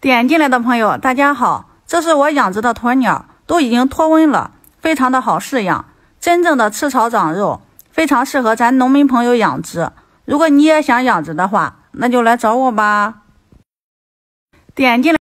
点进来的朋友大家好这是我养殖的鸵鸟都已经脱温了非常的好饲养真正的吃草长肉非常适合咱农民朋友养殖。如果你也想养殖的话那就来找我吧。点进来